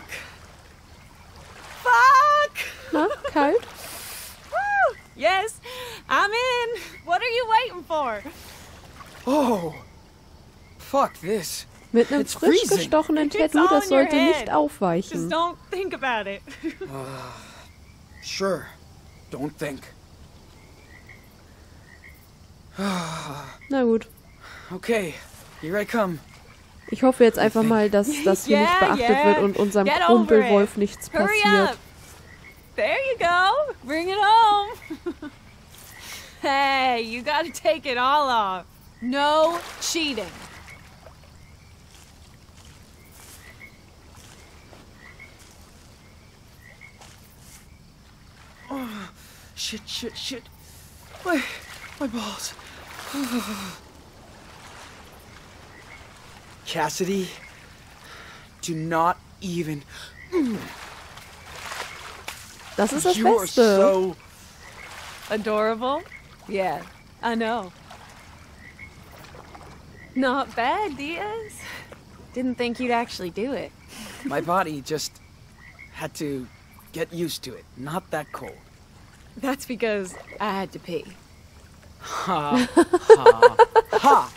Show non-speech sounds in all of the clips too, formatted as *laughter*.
Fuck. Fuck! Na, kalt? Woo! Yes, I'm in. What are you waiting for? Oh. Fuck this. Mit einem It's frisch freezing. gestochenen It's Tattoo, all das in your sollte head. nicht Just aufweichen. don't think about it. Uh, sure. Don't think. *sighs* Na gut. Okay, here I come. Ich hoffe jetzt einfach mal, dass das hier nicht *laughs* Yeah, beachtet yeah. wird und unserem Get Kumpelwolf nichts Hurry passiert. up. There you go. Bring it home. *laughs* hey, you gotta take it all off. No cheating. Shit, shit, shit. My, my balls. *sighs* Cassidy, do not even. Das ist das you are so. Adorable? Yeah, I know. Not bad, Diaz. Didn't think you'd actually do it. My body just had to get used to it. Not that cold. That's because I had to pee. Ha, ha, ha.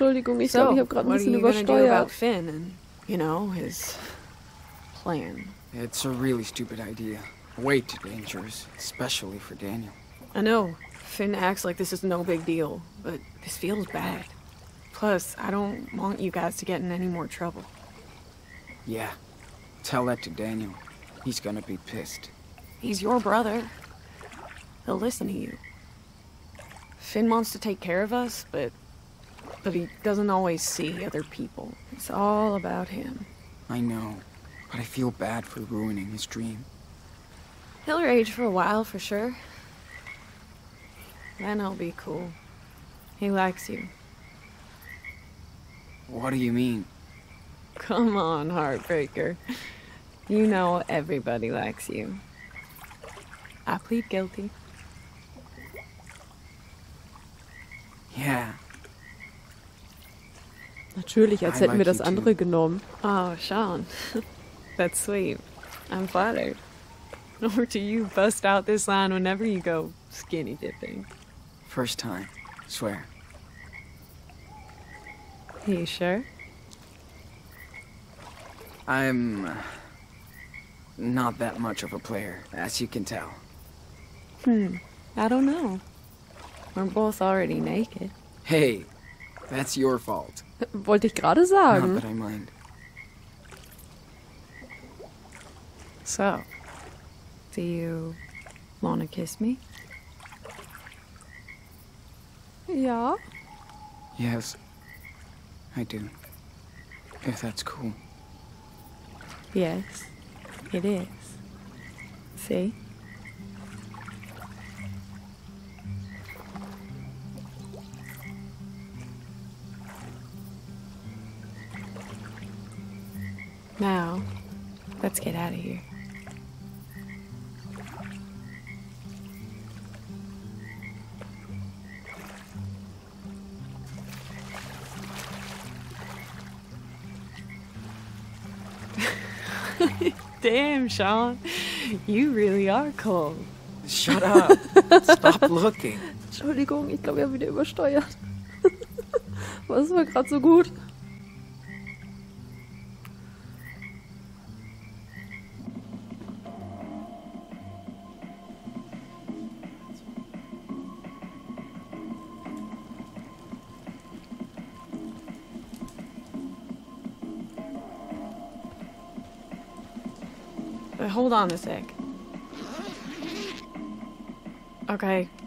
Entschuldigung, ich So, glaube, ich habe gerade ein what are bisschen you gonna do about übersteuert. Finn and, you know, his plan? It's a really stupid idea. Way too dangerous, especially for Daniel. I know Finn acts like this is no big deal, but this feels bad. Plus, I don't want you guys to get in any more trouble. Yeah, tell that to Daniel. He's gonna be pissed. He's your brother. He'll listen to you. Finn wants to take care of us, but but he doesn't always see other people. It's all about him. I know, but I feel bad for ruining his dream. He'll rage for a while for sure. Then he'll be cool. He likes you. What do you mean? Come on, heartbreaker. You know everybody likes you. I plead guilty. Yeah, Natürlich, als I hätten wir like das andere too. genommen. Oh, Sean. *laughs* That's sweet. I'm flattered. *laughs* Nor do you bust out this line whenever you go skinny dipping. first time. Swear. Are You sure? I'm uh, not that much of a player, as you can tell. Hmm. I don't know. We're both already naked. Hey, that's your fault. *laughs* Wollte ich gerade sagen. Not that I mind. So, do you want to kiss me? Ja. Yes, I do. If that's cool. Yes, it is. See? Now, let's get out of here. *laughs* Damn, Sean. You really are cold. Shut up. Stop *laughs* looking. Entschuldigung, ich glaube, er wir haben wieder übersteuert. *laughs* Was war gerade so gut? Hold on a sec. Okay. *laughs*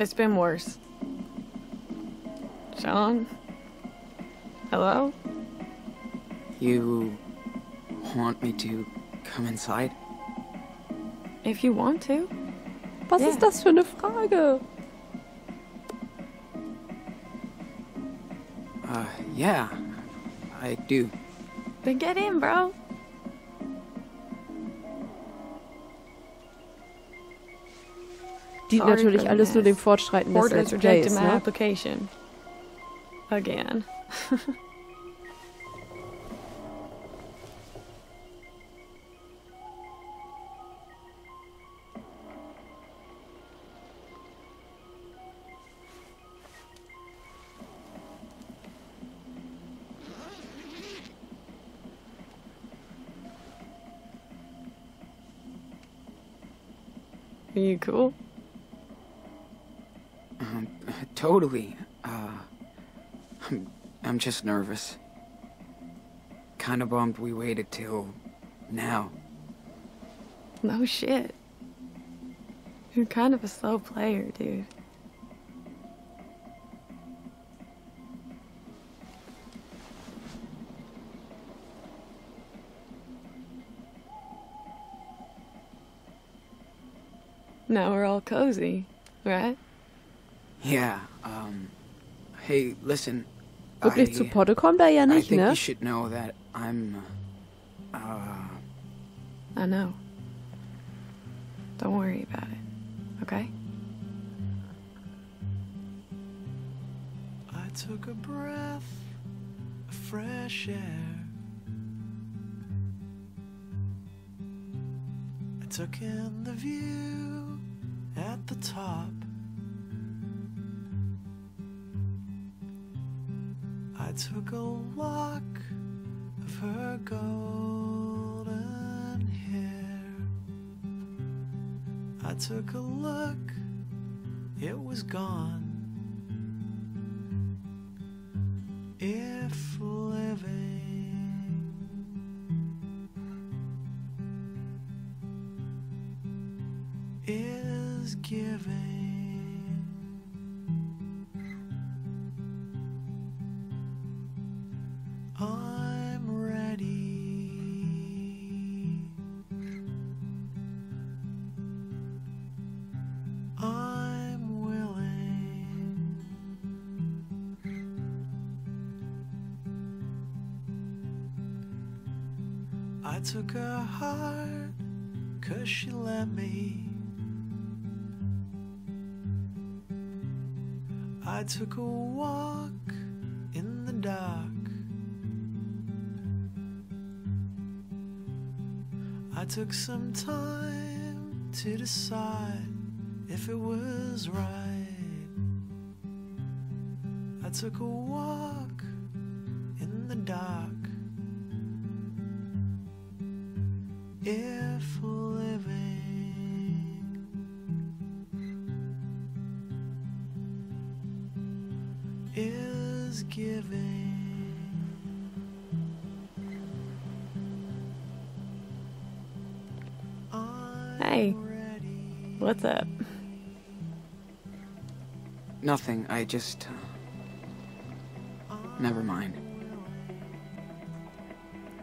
It's been worse. Sean? Hello? You want me to come inside? If you want to. Was Ja. ist das für eine Frage? Uh, yeah, I do. Then get in, bro. dient natürlich alles nur dem Fortschreiten des Let's Plays, ne? Again. *laughs* Are you cool? Totally. Uh, I'm, I'm just nervous. Kinda bummed we waited till now. No shit. You're kind of a slow player, dude. Now we're all cozy, right? Yeah, um, hey, listen. Wirklich I, zu Potte kommt er ja I think ne? you should know that I'm, uh, I know. Don't worry about it, okay? I took a breath of fresh air. I took in the view at the top. I took a lock of her golden hair. I took a look, it was gone. If living is giving, took a walk in the dark. I took some time to decide if it was right. I took a walk in the dark. If I'm Hey. What's up? nothing. I just, uh, never mind.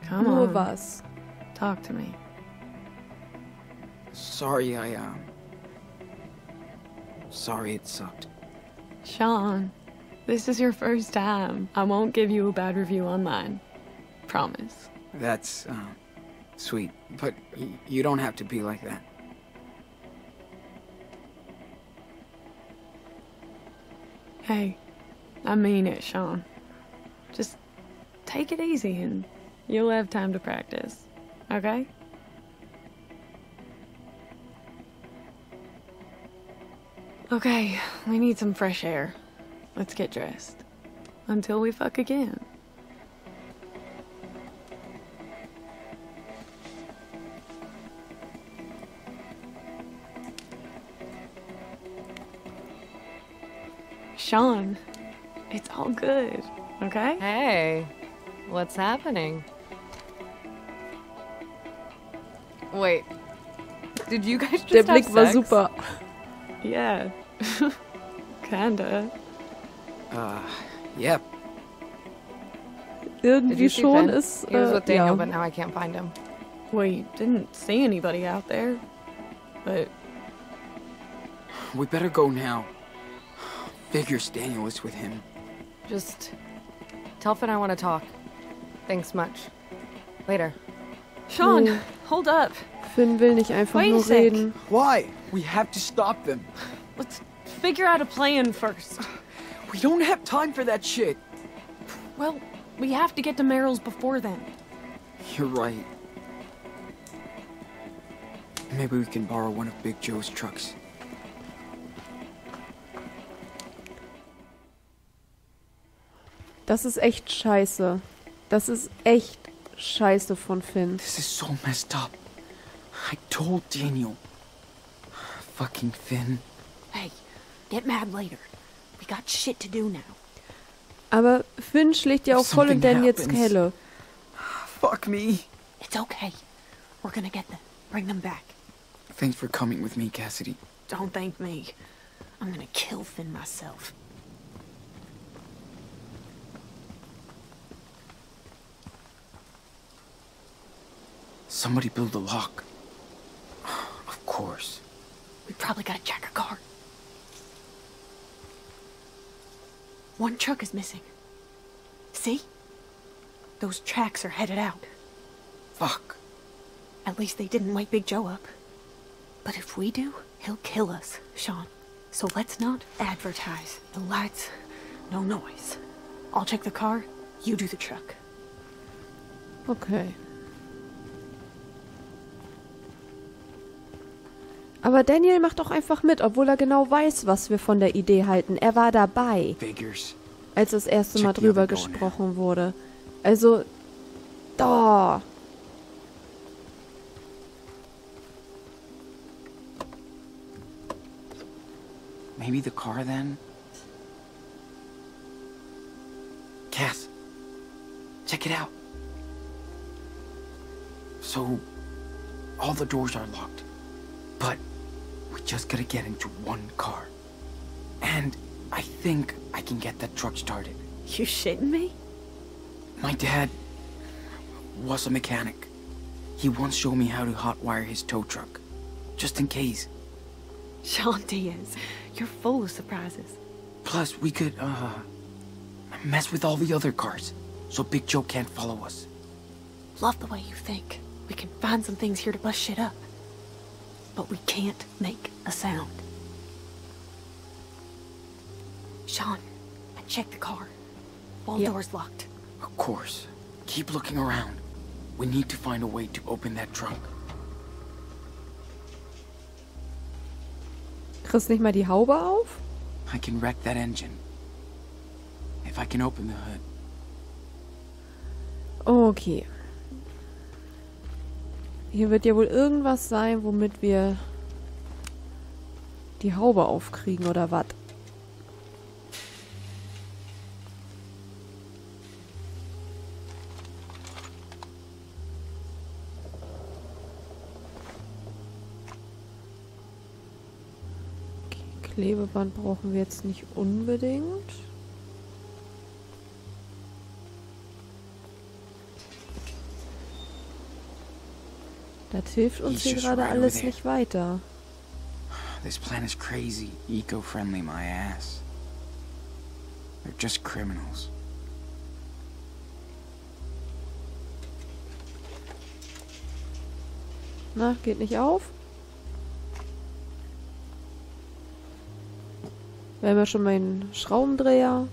Come Nur on. was. Talk to me. Sorry, I, uh, sorry it sucked. Sean, this is your first time. I won't give you a bad review online. Promise. That's, uh, sweet. But y- you don't have to be like that. Hey, I mean it, Sean. Just take it easy and you'll have time to practice. Okay? Okay, we need some fresh air. Let's get dressed. Until we fuck again. Sean, it's all good, okay? Hey, what's happening? Wait, did you guys just Der have Blick war super. Yeah. *laughs* Kinda. Uh, yep. Did Irgendwie you see schon Finn? ist. He was Äh, with Daniel, ja. but now I can't find him. We didn't see anybody out there. But We better go now. Figures Daniel is with him. Just tell Finn I want to talk. Thanks much. Later. Sean, Hm. hold up. Finn will nicht einfach Wait a nur sec. reden. Why? We have to stop them. Let's figure out a plan first. We don't have time for that shit. Well, we have to get to Merrill's before then. You're right. Maybe we can borrow one of Big Joe's trucks. Das ist echt scheiße. Das ist echt scheiße von Finn. This is so messed up. I told Daniel. Fucking Finn. Hey, get mad later. We got shit to do now. Aber Finn schlägt ja auch voll in Daniels. Kelle. Fuck me. It's okay. We're gonna get them. Bring them back. Thanks for coming with me, Cassidy. Don't thank me. I'm gonna kill Finn myself. Somebody build a lock. *sighs* Of course. We probably gotta check a car. One truck is missing. See? Those tracks are headed out. Fuck. At least they didn't wake Big Joe up. But if we do, he'll kill us, Sean. So let's not advertise. No lights, no noise. I'll check the car, you do the truck. Okay. Aber Daniel macht doch einfach mit, obwohl er genau weiß, was wir von der Idee halten. Er war dabei, als das erste Mal drüber gesprochen wurde. Also, da. Maybe the car then? Cass, check it out. So, all the doors are locked. Just gotta get into one car. And I think I can get that truck started. You shitting me? My dad was a mechanic. He once showed me how to hotwire his tow truck. Just in case. Sean Diaz, you're full of surprises. Plus, we could, uh, mess with all the other cars, so Big Joe can't follow us. Love the way you think. We can find some things here to bust shit up. But we can't make a sound. Sean, I checked the car. All Yeah. doors locked. Of course. Keep looking around. We need to find a way to open that trunk. Kriegst nicht mal die Haube auf? I can wreck that engine. If I can open the hood. Okay. Hier wird ja wohl irgendwas sein, womit wir die Haube aufkriegen oder was? Klebeband brauchen wir jetzt nicht unbedingt. Das hilft uns hier gerade alles nicht weiter. This plan is crazy. Eco-friendly, my ass. They're just criminals. Na, geht nicht auf? Wir haben ja schon meinen Schraubendreher.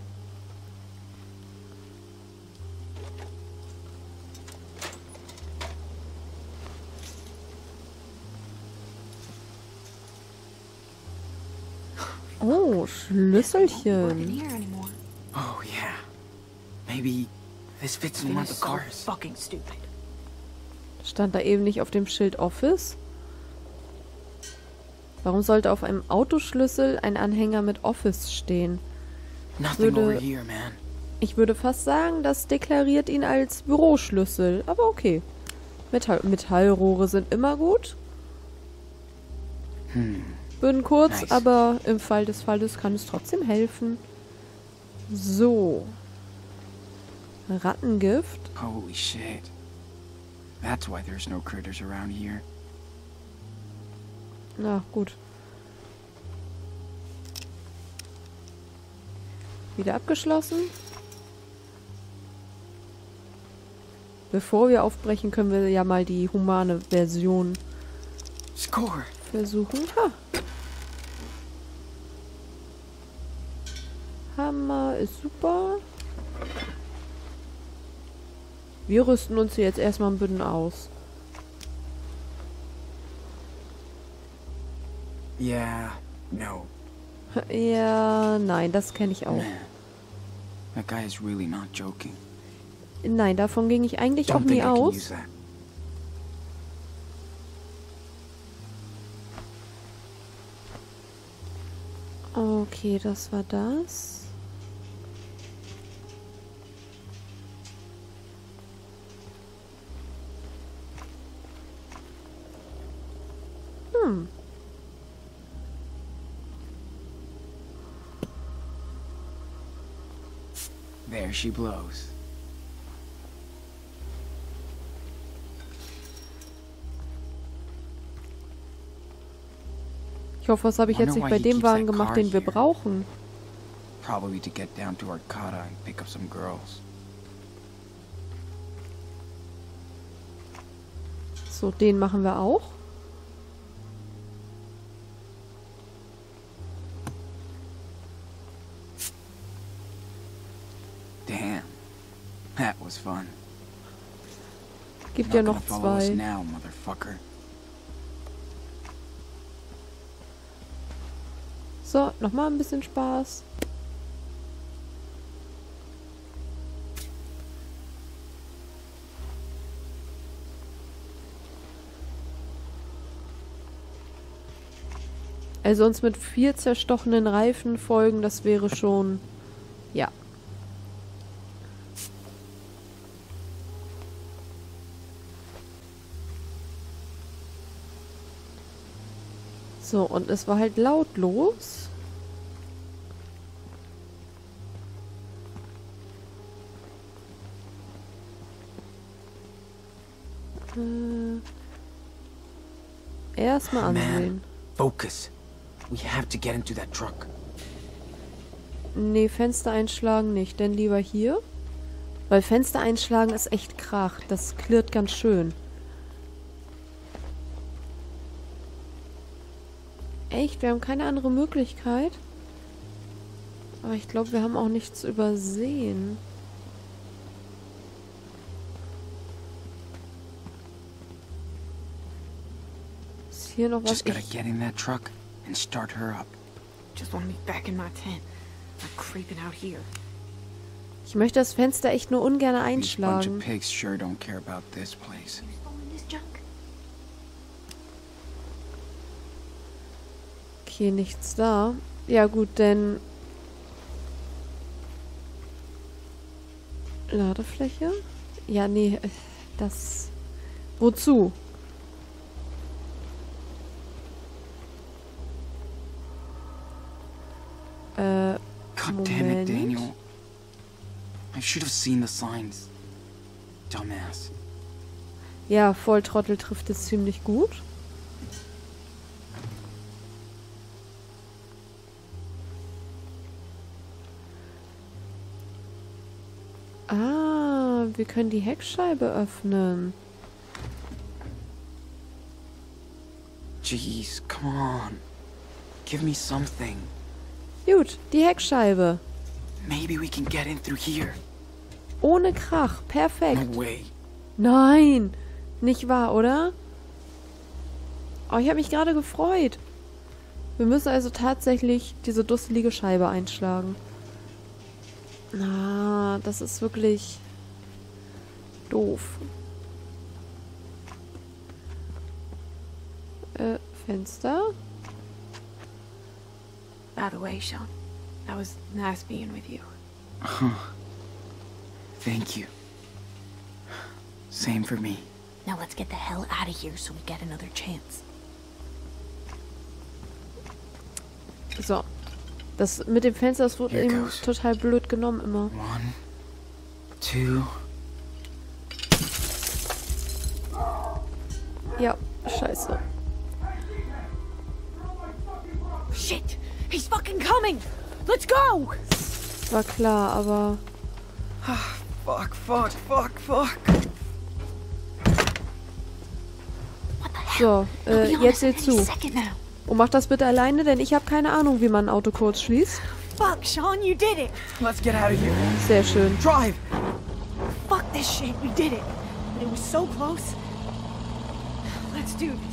Oh, Schlüsselchen. Oh, yeah. Maybe this fits in one of the cars. fucking stupid. Stand da eben nicht auf dem Schild Office? Warum sollte auf einem Autoschlüssel ein Anhänger mit Office stehen? Nothing würde-. Ich würde fast sagen, das deklariert ihn als Büroschlüssel. Aber okay. Metall Metallrohre sind immer gut. Hmm. Würden kurz, Nice. aber im Fall des Falles kann es trotzdem helfen. So. Rattengift. Holy shit. That's why there's no critters around here. Na, gut. Wieder abgeschlossen. Bevor wir aufbrechen, können wir ja mal die humane Version Score! versuchen. Ha. Hammer ist super. Wir rüsten uns hier jetzt erstmal ein bisschen aus. Yeah, no. Ja, nein, das kenne ich auch. That guy is really not joking. Nein, davon ging ich eigentlich auch Don't nie I can aus. Okay, das war das. Hm. There she blows. Ich hoffe, was habe ich jetzt nicht bei dem Wagen gemacht, den wir brauchen. Probably to get down to Arcata and pick up some girls. So, den machen wir auch. Damn. That was fun. Gibt ja noch zwei. So, nochmal ein bisschen Spaß. Also uns mit vier zerstochenen Reifen folgen, das wäre schon... Ja. So, und es war halt lautlos. Äh, Erstmal Man. ansehen. Focus. We have to get into that truck. Nee, Fenster einschlagen nicht, denn lieber hier. Weil Fenster einschlagen ist echt Krach. Das klirrt ganz schön. Echt? Wir haben keine andere Möglichkeit? Aber ich glaube, wir haben auch nichts übersehen. Ist hier noch was? Just gotta Ich, get in that truck and start her up. Just want to be back in my tent. Not creeping out here. ich möchte das Fenster echt nur ungern These bunch einschlagen. of pigs sure don't care about this place. Okay, nichts da. Ja gut, denn... Ladefläche? Ja, nee, äh, das... Wozu? Äh, God damn it. Daniel. I should have seen the signs. Dumbass. ja, Volltrottel trifft es ziemlich gut. Ah, wir können die Heckscheibe öffnen. Jeez, come on. Give me something. Gut, die Heckscheibe. Maybe we can get in through here. Ohne Krach. Perfekt. No way. Nein. Nicht wahr, oder? Oh, ich habe mich gerade gefreut. Wir müssen also tatsächlich diese dusselige Scheibe einschlagen. Ah, das ist wirklich doof. Eh, äh, Fenster? By the way, Sean, that was nice being with you. Thank you. Same for me. Now let's get the hell out of here so we get another chance. So. Das mit dem Fenster, das wurde eben goes. total blöd genommen immer. One, two. Ja, scheiße. Shit! He's fucking coming! Let's go! War klar, aber... Fuck, fuck, fuck, fuck. Hell? So, äh, jetzt seht zu. Und mach das bitte alleine, denn ich habe keine Ahnung, wie man ein Auto kurz schließt. Fuck, Sean, you did it! Let's get out of here. Sehr schön. Drive. Fuck this shit, we did it! But it was so close. Let's do this.